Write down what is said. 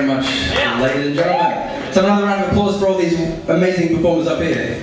very much, ladies and gentlemen. So another round of applause for all these amazing performers up here.